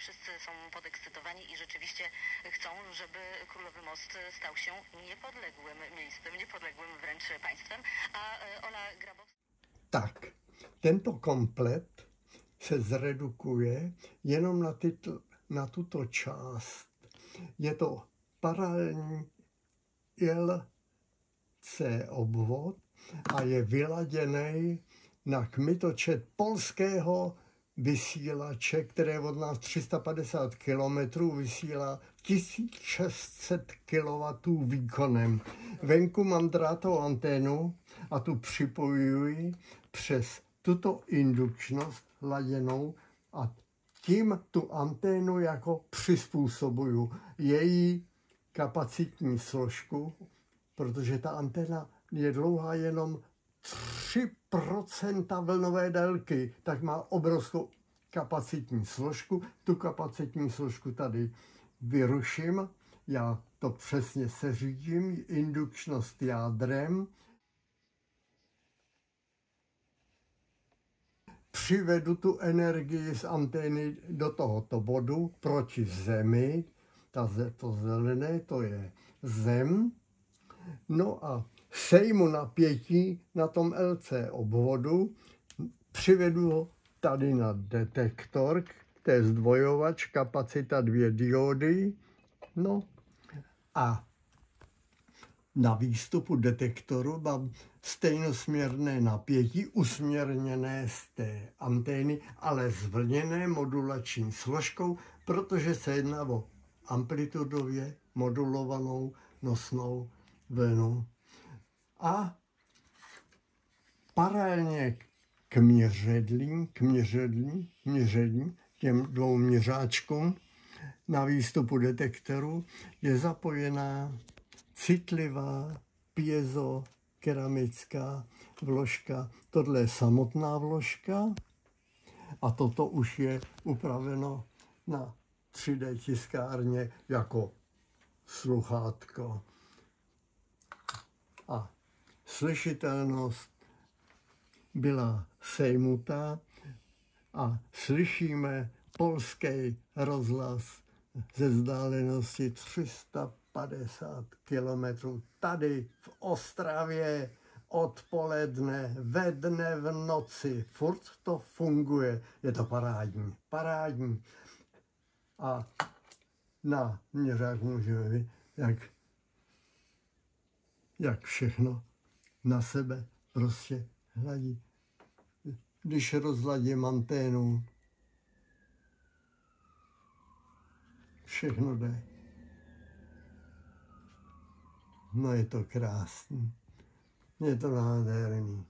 wszyscy są podekscytowani i rzeczywiście chcą, żeby Królowy Most stał się niepodległym miejscem, niepodległym wręcz państwem. A e, Ola Grabowska... Tak, tento komplet se zredukuje jenom na, tyto, na tuto část. Je to paralelní ILC obvod a je vyladěný na kmitočet polského vysílače, které od nás 350 km vysílá 1600 kW výkonem. Venku mám drátovou anténu a tu připojuji přes tuto indukčnost laděnou a tím tu anténu jako přizpůsobuju její kapacitní složku, protože ta anténa je dlouhá jenom 3% vlnové délky, tak má obrovskou kapacitní složku. Tu kapacitní složku tady vyruším, já to přesně seřídím, indukčnost jádrem, přivedu tu energii z antény do tohoto bodu proti zemi, ta, to zelené, to je zem, no a sejmu napětí na tom LC obvodu, přivedu ho tady na detektor, to je zdvojovač, kapacita dvě diody, no. A na výstupu detektoru mám stejnosměrné napětí usměrněné z té antény, ale zvlněné modulační složkou, protože se jedná o amplitudově modulovanou nosnou vlnu. A paralelně k měředlím, k měředlím, měředlím, těm dvou měřáčkům na výstupu detektoru je zapojená citlivá piezo keramická vložka. Tohle je samotná vložka a toto už je upraveno na 3D tiskárně jako sluchátko. A slyšitelnost byla sejmutá a slyšíme polský rozhlas ze vzdálenosti 350 kilometrů tady v Ostravě odpoledne, ve dne, v noci. Furt to funguje. Je to parádní, parádní. A na měřák můžeme vidět, jak jak všechno na sebe prostě hladí. Když rozladím anténu, všechno jde. No je to krásný. Je to nádherný.